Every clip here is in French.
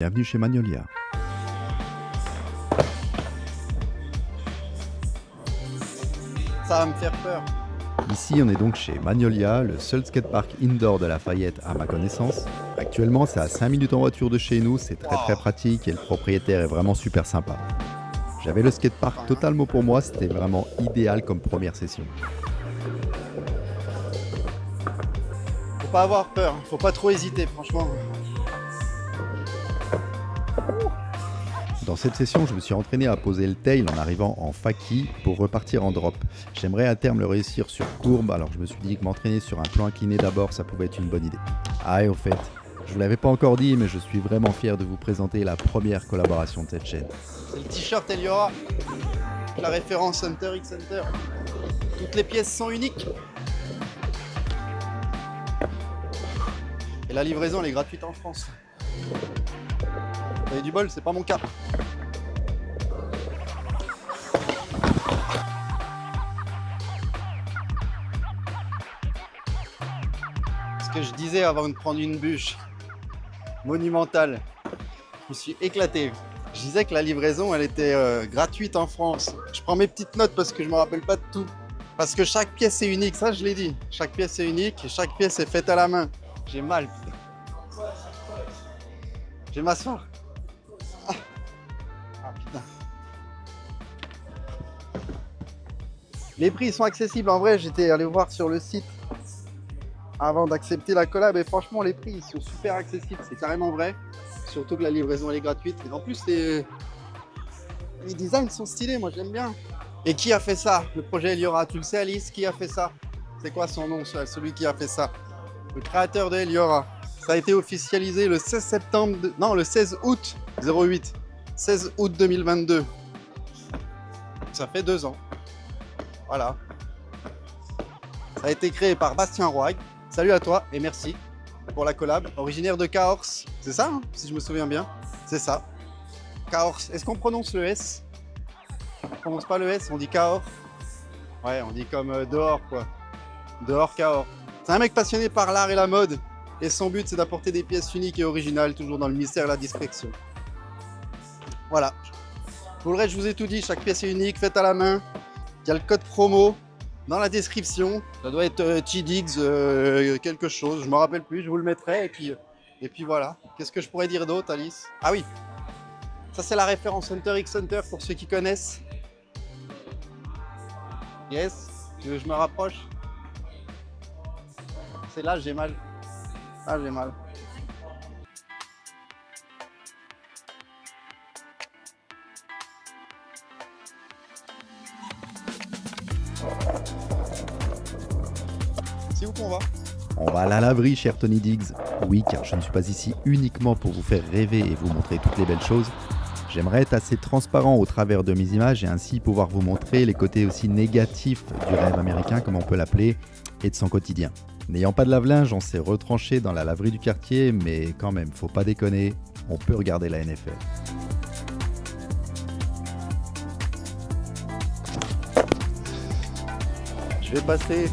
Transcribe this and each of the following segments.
Bienvenue chez Magnolia. Ça va me faire peur. Ici, on est donc chez Magnolia, le seul skatepark indoor de Lafayette à ma connaissance. Actuellement, c'est à 5 minutes en voiture de chez nous, c'est très très pratique et le propriétaire est vraiment super sympa. J'avais le skatepark totalement pour moi, c'était vraiment idéal comme première session. Faut pas avoir peur, faut pas trop hésiter, franchement. Dans cette session, je me suis entraîné à poser le tail en arrivant en faki pour repartir en drop. J'aimerais à terme le réussir sur courbe, alors je me suis dit que m'entraîner sur un plan incliné d'abord, ça pouvait être une bonne idée. Ah et au fait, je vous l'avais pas encore dit, mais je suis vraiment fier de vous présenter la première collaboration de cette chaîne. C'est le t-shirt Eliora. La référence Hunter X Hunter. Toutes les pièces sont uniques. Et la livraison, elle est gratuite en France. Vous avez du bol, c'est pas mon cas. Je disais avant de prendre une bûche monumentale, je me suis éclaté. Je disais que la livraison, elle était euh, gratuite en France. Je prends mes petites notes parce que je me rappelle pas de tout. Parce que chaque pièce est unique, ça je l'ai dit. Chaque pièce est unique et chaque pièce est faite à la main. J'ai mal, putain. Je vais m'asseoir. Ah. Ah. Les prix sont accessibles. En vrai, j'étais allé voir sur le site avant d'accepter la collab et franchement, les prix ils sont super accessibles. C'est carrément vrai. Surtout que la livraison elle est gratuite. Et en plus, les, designs sont stylés. Moi, j'aime bien. Et qui a fait ça? Le projet Eliora. Tu le sais, Alice Qui a fait ça C'est quoi son nom, celui qui a fait ça? Le créateur de Eliora. Ça a été officialisé le 16 septembre, non le 16 août 08, 16 août 2022. Ça fait deux ans. Voilà. Ça a été créé par Bastien Roig. Salut à toi et merci pour la collab. Originaire de Cahors, c'est ça, hein, si je me souviens bien. C'est ça. Cahors. Est-ce qu'on prononce le S? On prononce pas le S, on dit Cahors. Ouais, on dit comme euh, dehors quoi. Dehors Cahors. C'est un mec passionné par l'art et la mode. Et son but, c'est d'apporter des pièces uniques et originales, toujours dans le mystère et la discrétion. Voilà. Pour le reste, je vous ai tout dit. Chaque pièce est unique, faite à la main. Il y a le code promo dans la description. Ça doit être euh, TDIGS euh, quelque chose. Je me rappelle plus. Je vous le mettrai. Et puis, et puis voilà. Qu'est-ce que je pourrais dire d'autre, Alice? Ah oui. Ça, c'est la référence Hunter x Hunter pour ceux qui connaissent. Yes. Tu veux que je me rapproche C'est là, j'ai mal. Ah, j'ai mal. Va On va à la laverie, cher Tony Diggs. Oui, car je ne suis pas ici uniquement pour vous faire rêver et vous montrer toutes les belles choses. J'aimerais être assez transparent au travers de mes images et ainsi pouvoir vous montrer les côtés aussi négatifs du rêve américain, comme on peut l'appeler, et de son quotidien. N'ayant pas de lave-linge, on s'est retranché dans la laverie du quartier, mais quand même, faut pas déconner, on peut regarder la NFL. Je vais passer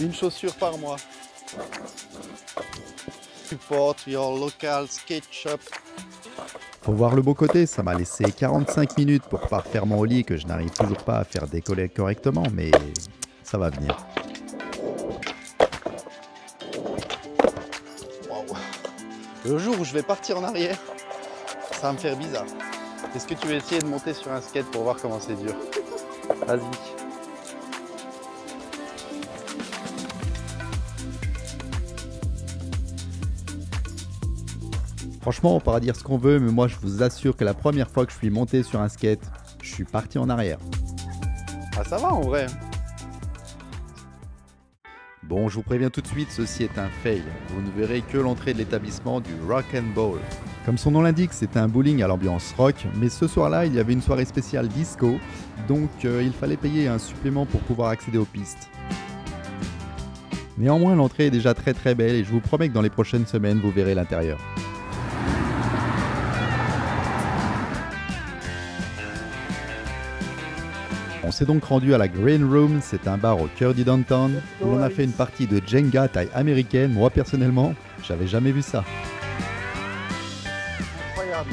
une chaussure par mois. Support your local skate shop. Faut voir le beau côté, ça m'a laissé 45 minutes pour parfaire mon lit que je n'arrive toujours pas à faire décoller correctement, mais ça va venir. Waouh. Le jour où je vais partir en arrière, ça va me faire bizarre. Est-ce que tu veux essayer de monter sur un skate pour voir comment c'est dur? Vas-y. Franchement, on pourra dire ce qu'on veut, mais moi je vous assure que la première fois que je suis monté sur un skate, je suis parti en arrière. Ah ça va en vrai. Bon, je vous préviens tout de suite, ceci est un fail. Vous ne verrez que l'entrée de l'établissement du Rock and Bowl. Comme son nom l'indique, c'est un bowling à l'ambiance rock, mais ce soir-là, il y avait une soirée spéciale disco, donc euh, il fallait payer un supplément pour pouvoir accéder aux pistes. Néanmoins, l'entrée est déjà très très belle et je vous promets que dans les prochaines semaines, vous verrez l'intérieur. On s'est donc rendu à la Green Room, c'est un bar au cœur du downtown, où l'on a fait une partie de Jenga taille américaine. Moi personnellement, j'avais jamais vu ça. incroyable.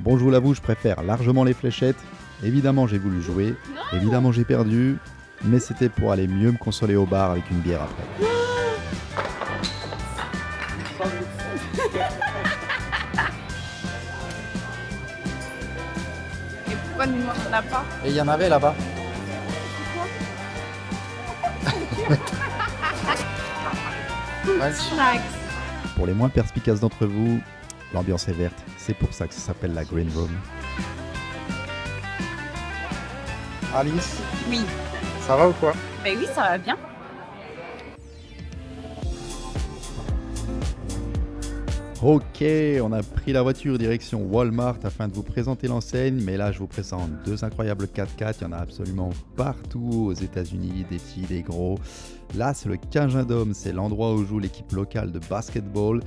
Bon, je vous l'avoue, je préfère largement les fléchettes. Évidemment, j'ai voulu jouer. Évidemment, j'ai perdu. Mais c'était pour aller mieux me consoler au bar avec une bière après. Et on pas il y en avait là-bas. Pour les moins perspicaces d'entre vous, l'ambiance est verte. C'est pour ça que ça s'appelle la Green Room. Alice, Oui. ça va ou quoi? Ben oui, ça va bien. Ok, on a pris la voiture direction Walmart afin de vous présenter l'enseigne, mais là je vous présente deux incroyables 4x4, il y en a absolument partout aux États-Unis, des petits, des gros. Là c'est le Cajun c'est l'endroit où joue l'équipe locale de basketball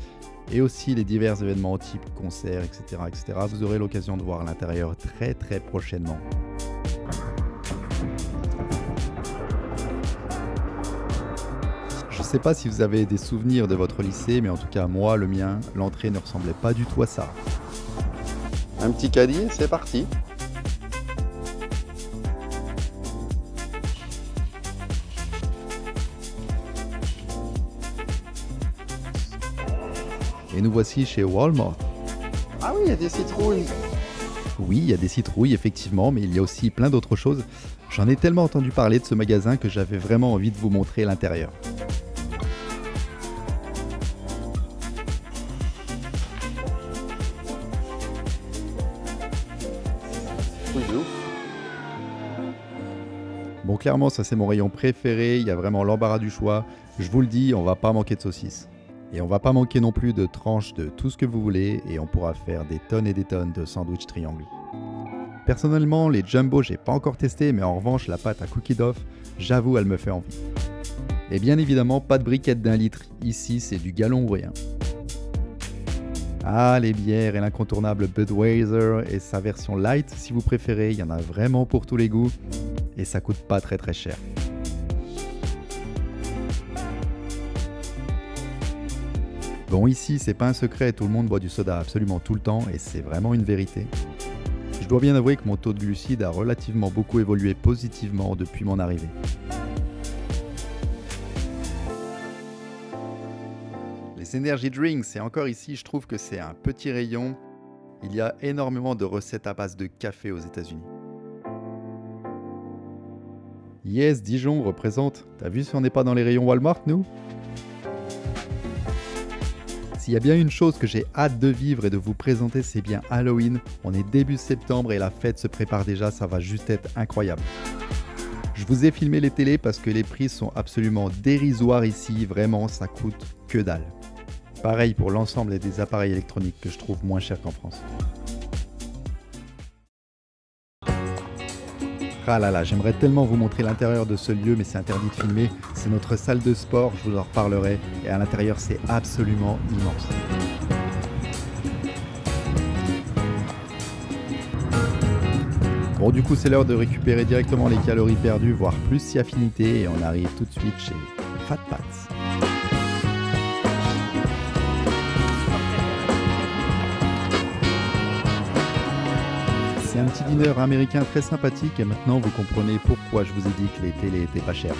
et aussi les divers événements type concerts, etc. etc. Vous aurez l'occasion de voir l'intérieur très très prochainement. Sais pas si vous avez des souvenirs de votre lycée, mais en tout cas moi, le mien, l'entrée ne ressemblait pas du tout à ça. Un petit caddie, c'est parti. Et nous voici chez Walmart. Ah oui, il y a des citrouilles. Oui, il y a des citrouilles, effectivement, mais il y a aussi plein d'autres choses. J'en ai tellement entendu parler de ce magasin que j'avais vraiment envie de vous montrer l'intérieur. Bon, clairement, ça c'est mon rayon préféré, il y a vraiment l'embarras du choix. Je vous le dis, on va pas manquer de saucisses. Et on va pas manquer non plus de tranches de tout ce que vous voulez, et on pourra faire des tonnes et des tonnes de sandwich triangle. Personnellement, les jumbo, j'ai pas encore testé, mais en revanche, la pâte à cookie dough, j'avoue, elle me fait envie. Et bien évidemment, pas de briquette d'un litre, ici c'est du galon ou rien. Ah, les bières et l'incontournable Budweiser et sa version light si vous préférez, il y en a vraiment pour tous les goûts et ça coûte pas très très cher. Bon, ici, c'est pas un secret, tout le monde boit du soda absolument tout le temps et c'est vraiment une vérité. Je dois bien avouer que mon taux de glucides a relativement beaucoup évolué positivement depuis mon arrivée. Les energy drinks, et encore ici, je trouve que c'est un petit rayon. Il y a énormément de recettes à base de café aux États-Unis. Yes, Dijon représente. T'as vu si on n'est pas dans les rayons Walmart, nous? S'il y a bien une chose que j'ai hâte de vivre et de vous présenter, c'est bien Halloween. On est début septembre et la fête se prépare déjà, ça va juste être incroyable. Je vous ai filmé les télés parce que les prix sont absolument dérisoires ici, vraiment ça coûte que dalle. Pareil pour l'ensemble des appareils électroniques que je trouve moins chers qu'en France. Ah là là, j'aimerais tellement vous montrer l'intérieur de ce lieu, mais c'est interdit de filmer. C'est notre salle de sport, je vous en reparlerai. Et à l'intérieur, c'est absolument immense. Bon, du coup, c'est l'heure de récupérer directement les calories perdues, voire plus si affinité, et on arrive tout de suite chez Fat Pats. Petit dîner américain très sympathique et maintenant vous comprenez pourquoi je vous ai dit que les télés étaient pas chères.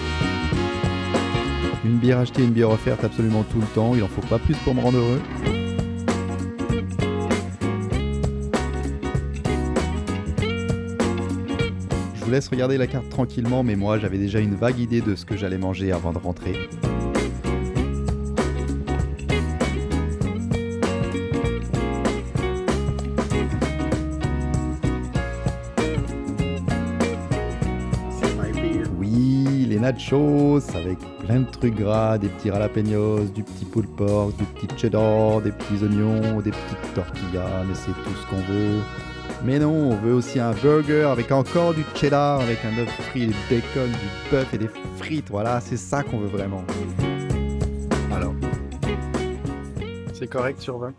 Une bière achetée, une bière offerte absolument tout le temps, il en faut pas plus pour me rendre heureux. Je vous laisse regarder la carte tranquillement, mais moi j'avais déjà une vague idée de ce que j'allais manger avant de rentrer. Nachos avec plein de trucs gras, des petits jalapenos, du petit pulled pork, du petit cheddar, des petits oignons, des petites tortillas, mais c'est tout ce qu'on veut. Mais non, on veut aussi un burger avec encore du cheddar, avec un œuf frit, des bacon, du bœuf et des frites. Voilà, c'est ça qu'on veut vraiment. Alors. C'est correct sur 20